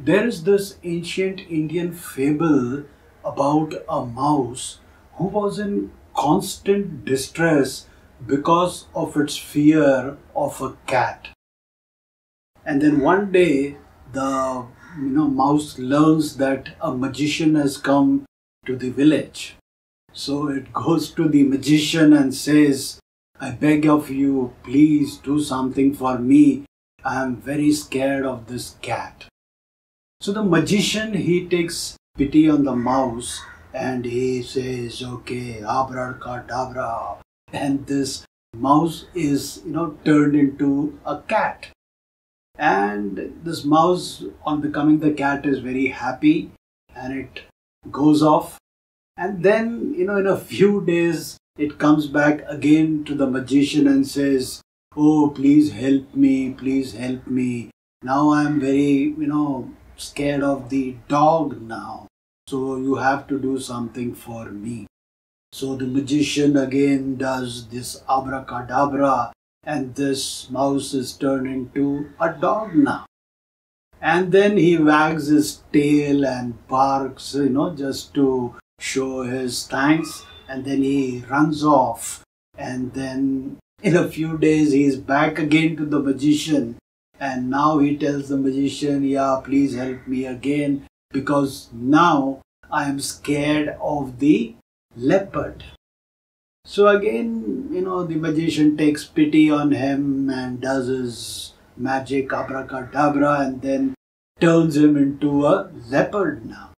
There is this ancient Indian fable about a mouse who was in constant distress because of its fear of a cat. And then one day the you know mouse learns that a magician has come to the village. So it goes to the magician and says, I beg of you, please do something for me. I am very scared of this cat. So the magician he takes pity on the mouse and he says, Okay, abracadabra. And this mouse is, you know, turned into a cat. And this mouse, on becoming the cat, is very happy and it goes off. And then, you know, in a few days, it comes back again to the magician and says, Oh, please help me, please help me. Now I'm very, you know, scared of the dog now. So you have to do something for me. So the magician again does this abracadabra, and this mouse is turned into a dog now. And then he wags his tail and barks, you know, just to show his thanks. And then he runs off. And then in a few days, he's back again to the magician. And now he tells the magician, Yeah, please help me again because now I am scared of the leopard. So again, you know, the magician takes pity on him and does his magic abracadabra and then turns him into a leopard now.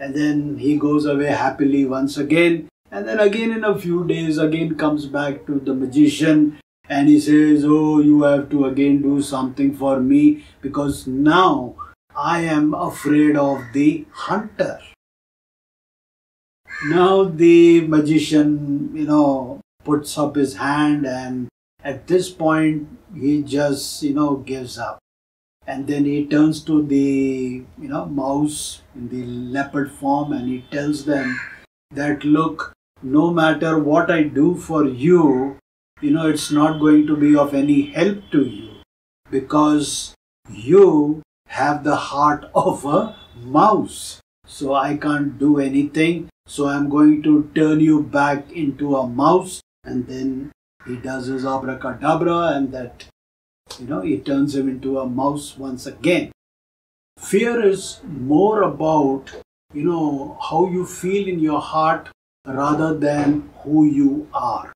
And then he goes away happily once again. And then again in a few days, again comes back to the magician and he says, Oh, you have to again do something for me because now I am afraid of the hunter. Now the magician, you know, puts up his hand and at this point he just, you know, gives up. And then he turns to the, you know, mouse in the leopard form and he tells them that, look, no matter what I do for you, you know, it's not going to be of any help to you because you have the heart of a mouse. So I can't do anything. So I'm going to turn you back into a mouse. And then he does his abracadabra and that, you know, he turns him into a mouse once again. Fear is more about, you know, how you feel in your heart rather than who you are.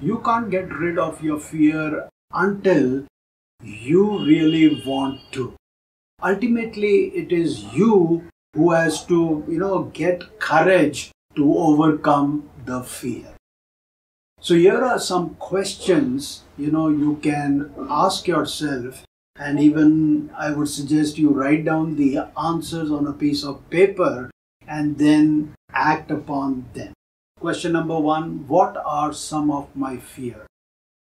You can't get rid of your fear until you really want to. Ultimately, it is you who has to, you know, get courage to overcome the fear. So here are some questions, you know, you can ask yourself and even I would suggest you write down the answers on a piece of paper and then act upon them. Question number one What are some of my fears?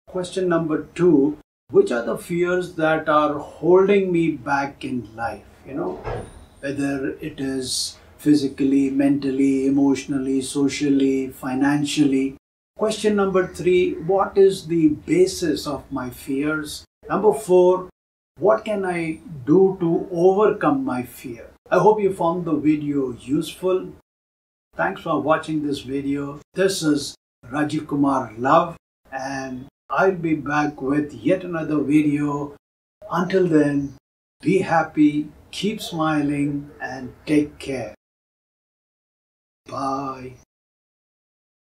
Question number two Which are the fears that are holding me back in life? You know, whether it is physically, mentally, emotionally, socially, financially. Question number three What is the basis of my fears? Number four What can I do to overcome my fear? I hope you found the video useful. Thanks for watching this video. This is Rajiv Kumar Luv and I'll be back with yet another video. Until then, be happy, keep smiling and take care. Bye.